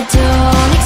I don't